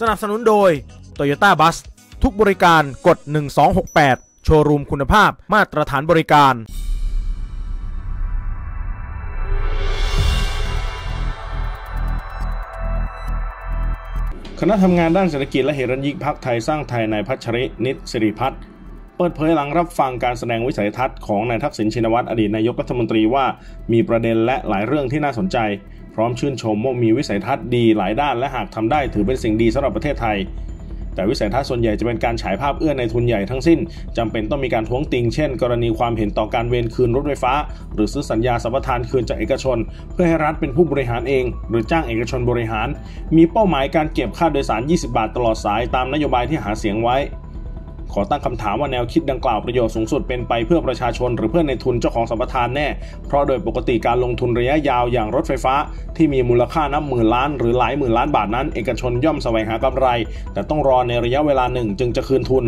สนับสนุนโดย Toyota Bus ทุกบริการกด 1268 โชว์รูมคุณภาพมาตรฐานบริการ คณะทำงานด้านเศรษฐกิจและเหรัญยิกพักไทยสร้างไทยนายพัชรินิตสิริพัฒน์เปิดเผยหลังรับฟังการแสดงวิสัยทัศน์ของนายทักษิณชินวัตรอดีตนายกรัฐมนตรีว่า มีประเด็นและหลายเรื่องที่น่าสนใจ พร้อมชื่นชมว่ามีวิสัยทัศน์ดีหลายด้านและหากทำได้ถือเป็นสิ่งดีสำหรับประเทศไทย แต่วิสัยทัศน์ส่วนใหญ่จะเป็นการฉายภาพเอื้อในทุนใหญ่ทั้งสิ้นจำเป็นต้องมีการท้วงติงเช่น กรณีความเห็นต่อการเวนคืนรถไฟฟ้า หรือซื้อสัญญาสัมปทานคืนจากเอกชน เพื่อให้รัฐเป็นผู้บริหารเอง หรือจ้างเอกชนบริหาร มีเป้าหมายการเก็บค่าโดยสาร 20 บาทตลอดสายตามนโยบายที่หาเสียงไว้ ขอตั้งคำถามว่าแนวคิดดังกล่าวประโยชน์สูงสุดเป็นไปเพื่อประชาชน หรือเพื่อในทุนเจ้าของสัมปทานแน่ เพราะโดยปกติการลงทุนระยะยาวอย่างรถไฟฟ้า ที่มีมูลค่านับหมื่นล้าน หรือหลายหมื่นล้านบาทนั้น เอกชนย่อมแสวงหากำไร แต่ต้องรอในระยะเวลาหนึ่งจึงจะคืนทุน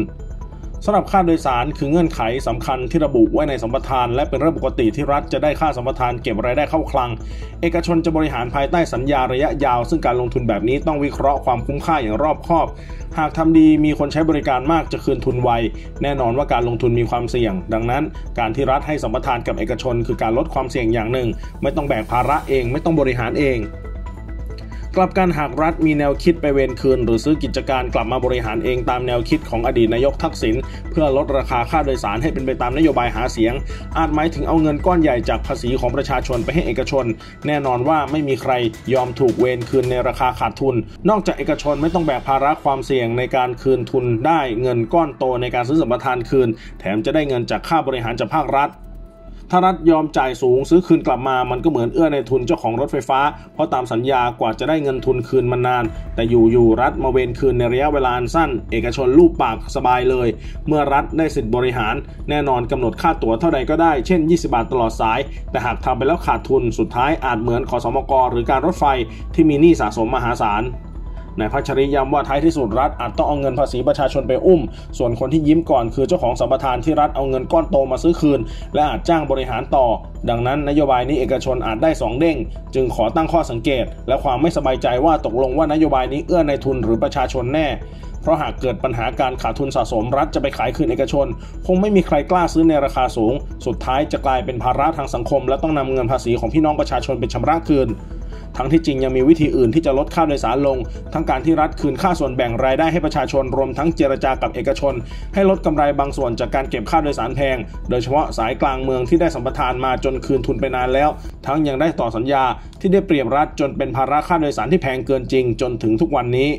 สำหรับค่าโดยสารคือเงื่อนไขสำคัญที่ระบุไว้ในสัมปทาน และเป็นเรื่องปกติที่รัฐจะได้ค่าสัมปทานเก็บรายได้เข้าคลัง เอกชนจะบริหารภายใต้สัญญาระยะยาว ซึ่งการลงทุนแบบนี้ต้องวิเคราะห์ความคุ้มค่าอย่างรอบคอบ หากทำดีมีคนใช้บริการมากจะคืนทุนไว แน่นอนว่าการลงทุนมีความเสี่ยง ดังนั้น การที่รัฐให้สัมปทานกับเอกชน คือการลดความเสี่ยงอย่างหนึ่ง ไม่ต้องแบกภาระเอง ไม่ต้องบริหารเอง กลับกันหากรัฐมีแนวคิดไปเวนคืน หรือซื้อกิจการกลับมาบริหารเองตามแนวคิดของอดีตนายกทักษิณเพื่อลดราคาค่าโดยสารให้เป็นไปตามนโยบายหาเสียง อาจหมายถึงเอาเงินก้อนใหญ่จากภาษีของประชาชนไปให้เอกชน แน่นอนว่าไม่มีใครยอมถูกเวนคืนในราคาขาดทุน นอกจากเอกชนไม่ต้องแบกภาระความเสี่ยงในการคืนทุนได้เงินก้อนโตในการซื้อสัมปทานคืน แถมจะได้เงินจากค่าบริหารจากภาครัฐ ถ้ารัฐยอมจ่ายสูงซื้อคืนกลับมา มันก็เหมือนเอื้อในทุนเจ้าของรถไฟฟ้า เพราะตามสัญญากว่าจะได้เงินทุนคืนมานาน แต่อยู่ๆรัฐมาเวนคืนในระยะเวลาสั้น เอกชนรูปปากสบายเลย เมื่อรัฐได้สิทธิบริหาร แน่นอนกำหนดค่าตั๋วเท่าใดก็ได้ เช่น 20 บาทตลอดสาย แต่หากทำไปแล้วขาดทุน สุดท้ายอาจเหมือนขอสมกหรือการรถไฟที่มีหนี้สะสมมหาศาล นายพัชริย้ำว่าท้ายที่สุดรัฐอาจต้องเอาเงินภาษีประชาชนไปอุ้ม ส่วนคนที่ยิ้มก่อนคือเจ้าของสัมปทานที่รัฐเอาเงินก้อนโตมาซื้อคืน และอาจจ้างบริหารต่อ ดังนั้นนโยบายนี้เอกชนอาจได้ 2 เด้ง จึงขอตั้งข้อสังเกต และความไม่สบายใจว่าตกลงว่านโยบายนี้เอื้อในทุนหรือประชาชนแน่ เพราะหากเกิดปัญหาการขาดทุนสะสมรัฐจะไปขายคืนเอกชน คงไม่มีใครกล้าซื้อในราคาสูง สุดท้ายจะกลายเป็นภาระทางสังคม และต้องนำเงินภาษีของพี่น้องประชาชนไปชำระคืน ทั้งที่จริงยังมีวิธีอื่นที่จะลดค่าโดยสารลง ทั้งการที่รัฐคืนค่าส่วนแบ่งรายได้ให้ประชาชนรวมทั้งเจรจากับเอกชน ให้ลดกำไรบางส่วนจากการเก็บค่าโดยสารแพง โดยเฉพาะสายกลางเมืองที่ได้สัมปทานมาจนคืนทุนไปนานแล้ว ทั้งยังได้ต่อสัญญาที่ได้เปรียบรัฐจนเป็นภาระค่าโดยสารที่แพงเกินจริง จนถึงทุกวันนี้